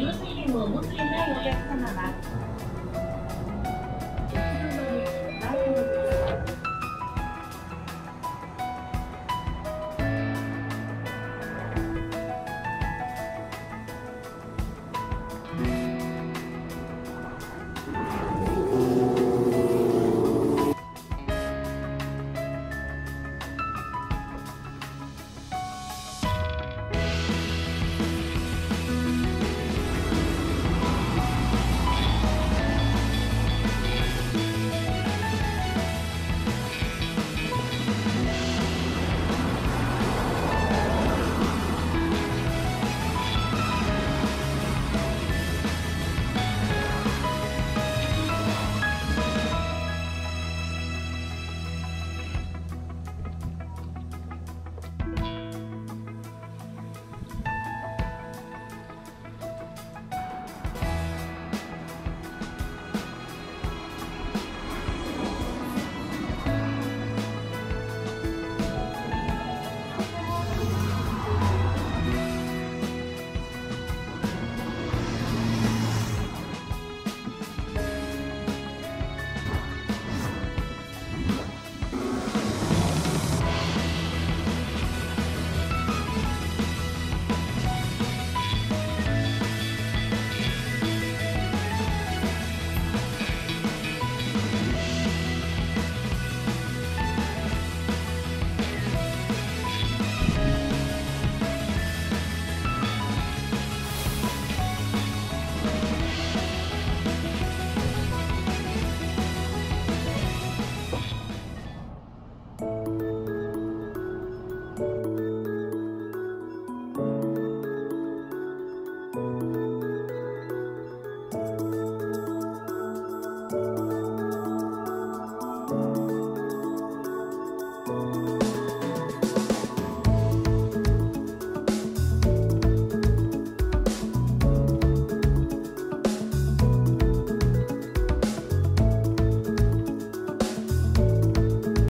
利用制限をお持ちでないお客様は